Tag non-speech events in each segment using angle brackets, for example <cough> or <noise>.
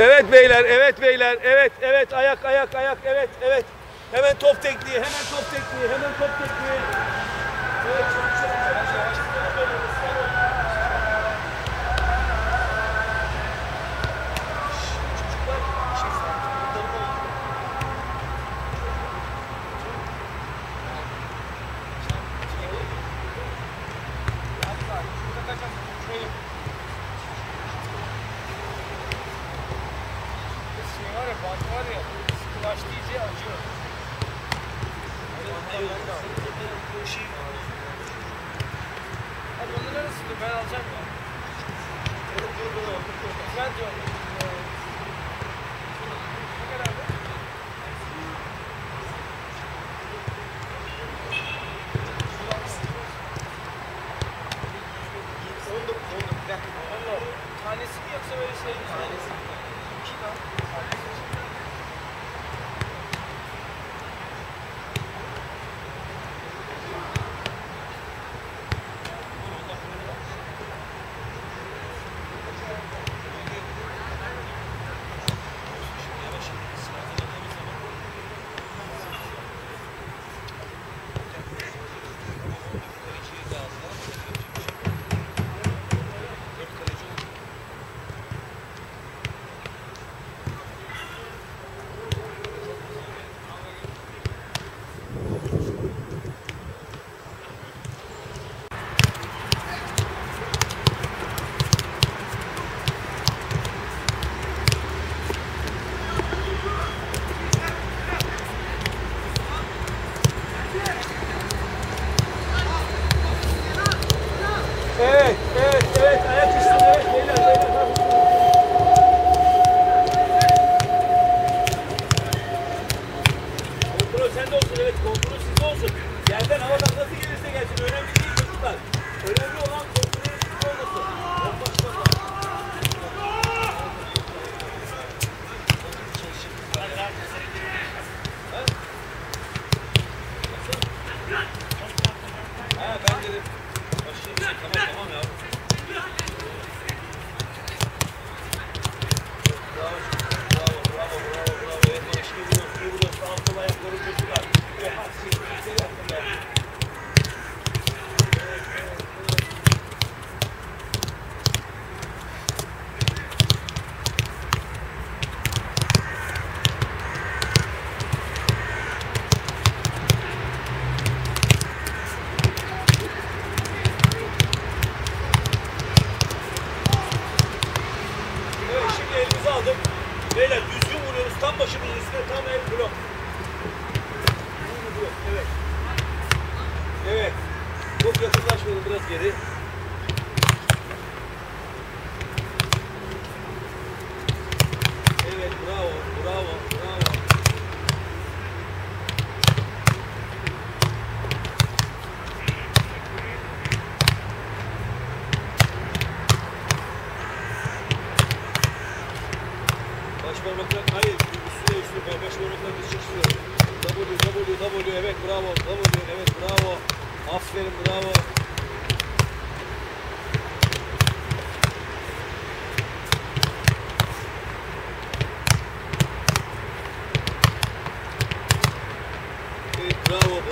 Evet beyler, evet beyler, evet, evet, ayak, ayak, ayak, evet, evet. Hemen top tekniği, hemen top tekniği, hemen top tekniği. Evet. Bak var ya, kulaçtı iyice acıyor. Abi onları arasında ben alacağım ya. Ben diyorum.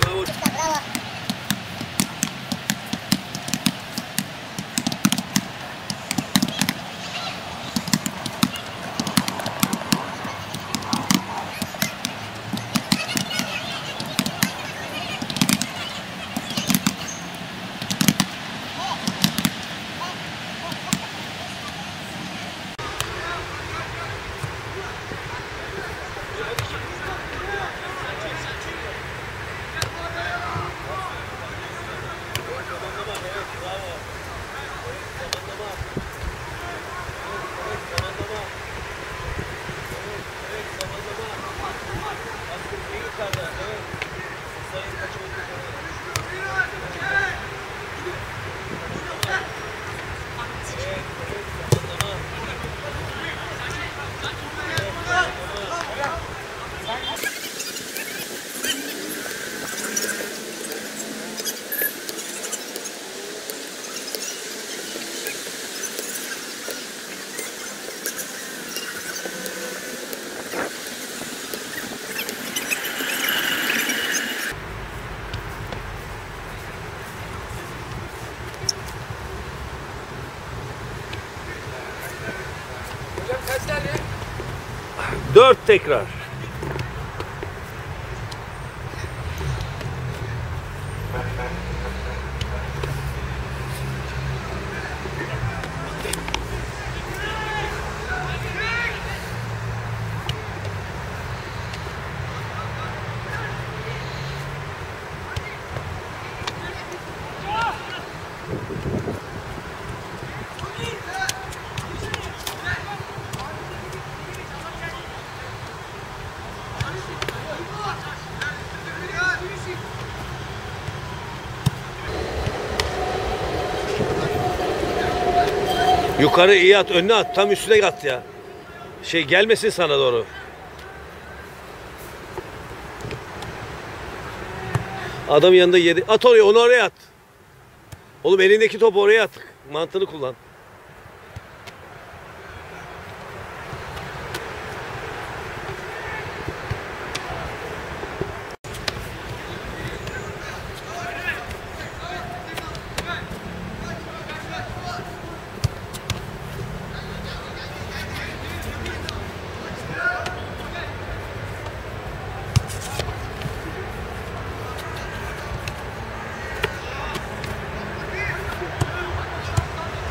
Vamos. Dört tekrar. Yukarı iyi at, önüne at. Tam üstüne at ya. Şey gelmesin sana doğru. Adam yanında yedi. At oraya, onu oraya at. Oğlum elindeki topu oraya at. Mantığını kullan.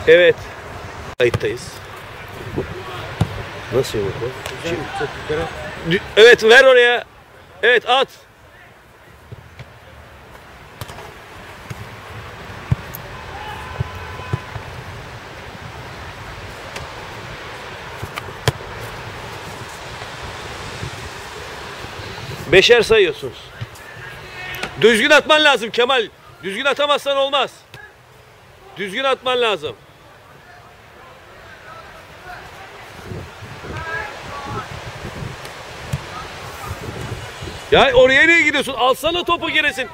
Evet. Kayıttayız. Nasıl yumruk bu? Dü- Evet ver oraya. Evet at. Beşer sayıyorsunuz. Düzgün atman lazım Kemal. Düzgün atamazsan olmaz. Düzgün atman lazım. Ya oraya niye gidiyorsun? Alsana topu gerisin.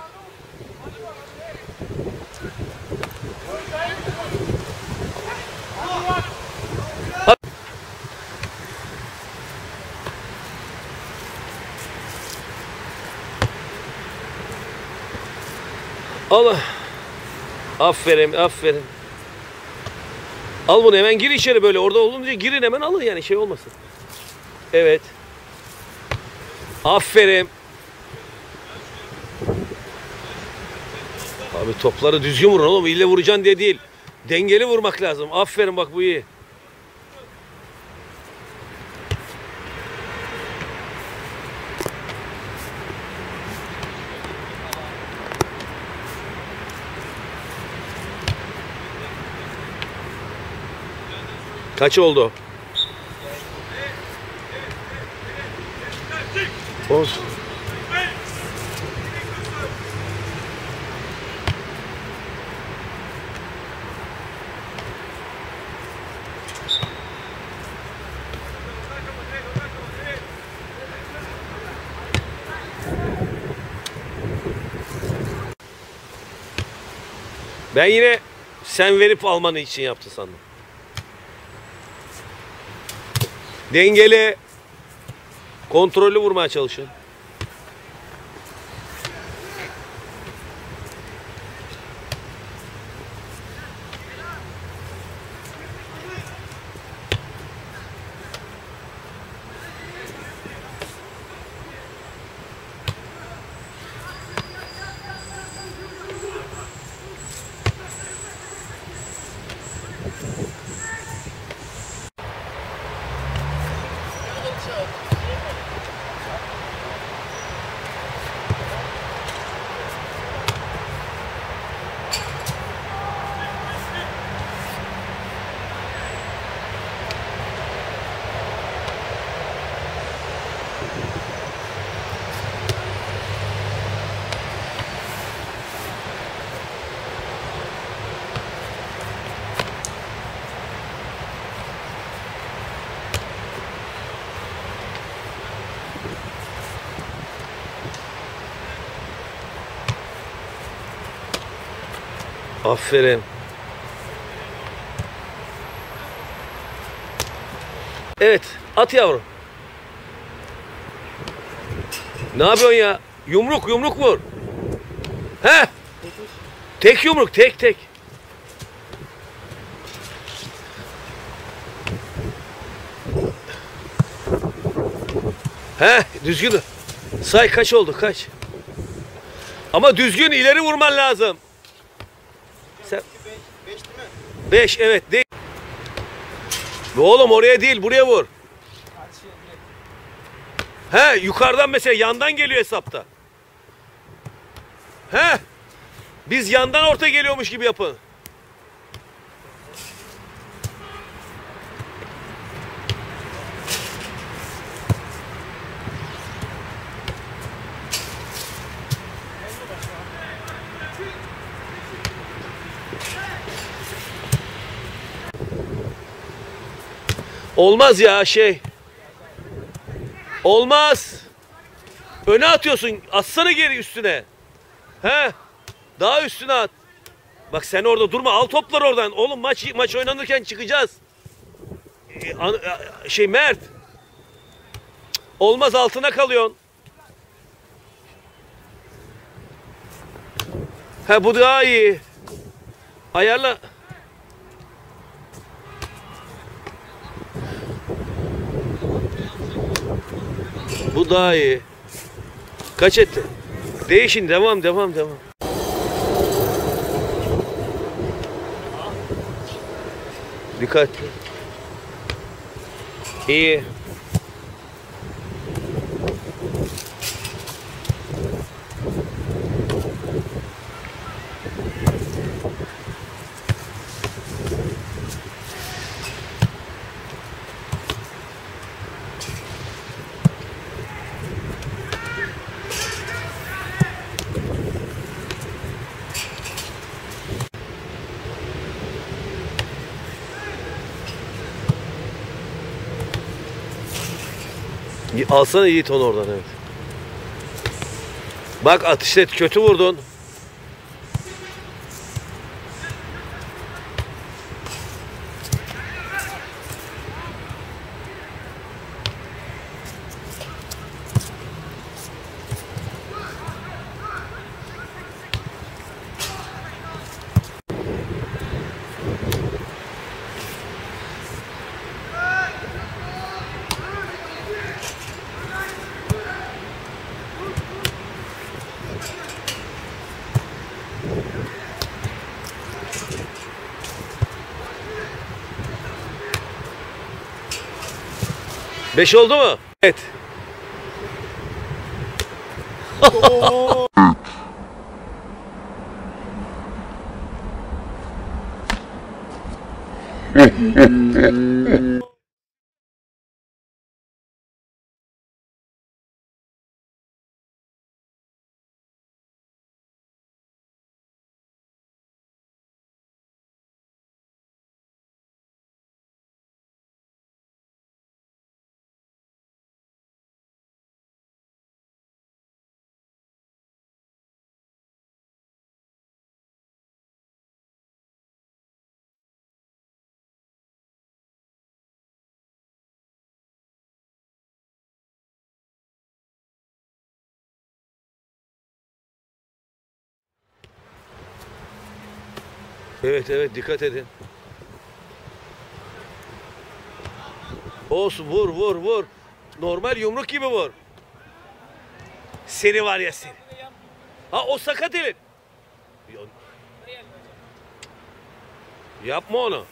Al. Aferin, aferin. Al bunu hemen gir içeri böyle. Orada olunca girin hemen alın yani şey olmasın. Evet. Aferin. Abi topları düzgün vurun oğlum. İlle vuracaksın diye değil. Dengeli vurmak lazım. Aferin bak bu iyi. Kaç oldu? Olsun. Ben yine sen verip almanı için yaptı sandım. Dengeli, kontrollü vurmaya çalışın. Aferin. Evet, at yavrum. Ne yapıyorsun ya? Yumruk, yumruk vur. He? Tek yumruk, tek tek. He düzgün. Say kaç oldu kaç? Ama düzgün ileri vurman lazım. Sen 5 değil mi? 5 evet değil. Oğlum oraya değil buraya vur. He yukarıdan mesela yandan geliyor hesapta. He. Biz yandan orta geliyormuş gibi yapın. Olmaz ya şey. Olmaz. Öne atıyorsun. Atsana geri üstüne. He? Daha üstüne at. Bak sen orada durma. Al toplar oradan. Oğlum maç maç oynanırken çıkacağız. Ee, an- a- şey Mert. Olmaz altına kalıyorsun. Ha bu daha iyi. Ayarla. Bu daha iyi. Kaç etti? Değişin devam devam devam. Dikkatli. İyi. Alsana Yiğit onu oradan evet. Bak atışta kötü vurdun. Beş oldu mu? Evet. <laughs> Evet evet dikkat edin. Olsun vur vur vur. Normal yumruk gibi vur. Seni var ya seni. Ha o sakat elin. Ya- Yapma onu.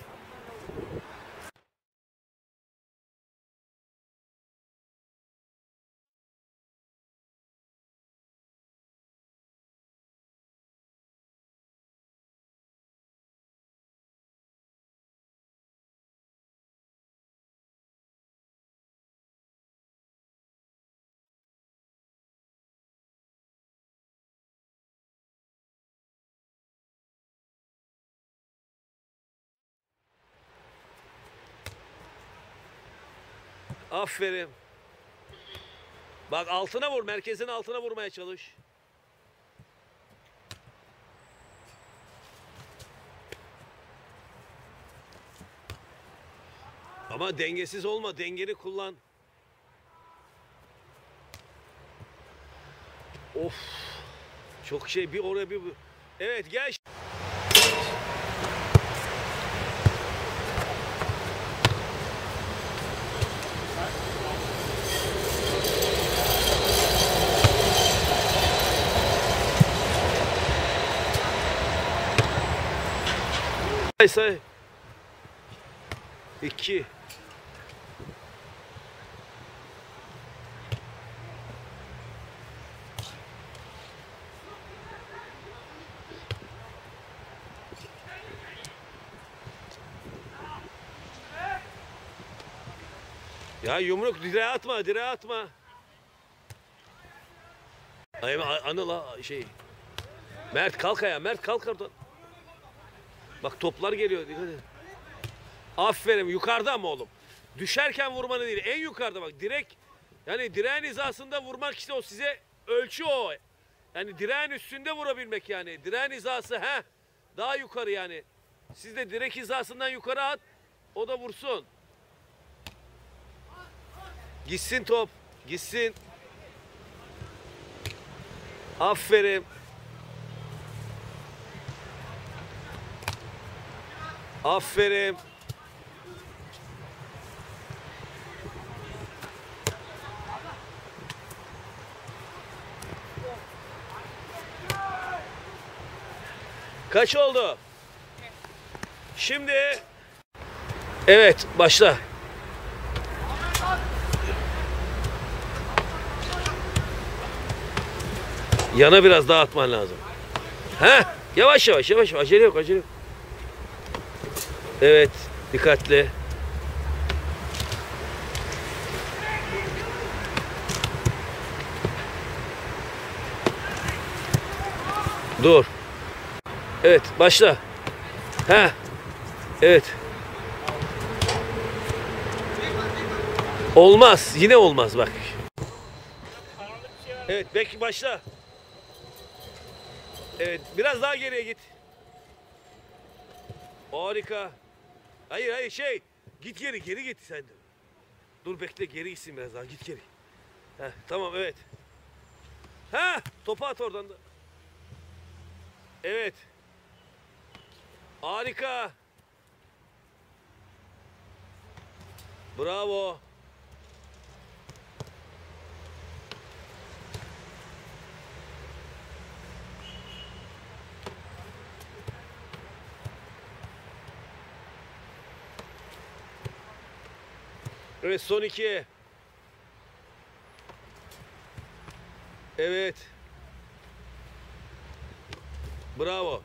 Aferin. Bak altına vur. Merkezin altına vurmaya çalış. Ama dengesiz olma. Dengeni kullan. Of. Çok şey bir oraya bir... Evet gel. Say say. İki. Ya yumruk direğe atma, direğe atma. Ay Anıl şey. Mert kalk ayağa, Mert kalk oradan. Bak toplar geliyor, dikkat. Aferin, yukarıda mı oğlum? Düşerken vurmanı değil, en yukarıda bak direkt. Yani direğin hizasında vurmak işte o size ölçü o. Yani direğin üstünde vurabilmek yani. Direğin hizası he. Daha yukarı yani. Siz de direk hizasından yukarı at. O da vursun. Gitsin top. Gitsin. Aferin. Aferin. Kaç oldu? Şimdi Evet, başla. Yana biraz daha atman lazım. He? Yavaş yavaş yavaş acele yok acele yok. Evet dikkatli. Dur. Evet başla. He. Evet. Olmaz. Yine olmaz bak. Evet belki başla. Evet biraz daha geriye git. Harika. Hayır hayır şey git geri geri git sen de. Dur bekle geri gitsin biraz daha git geri. Heh, tamam evet. Ha topu at oradan da. Evet. Harika. Bravo. Evet son iki. Evet. Bravo.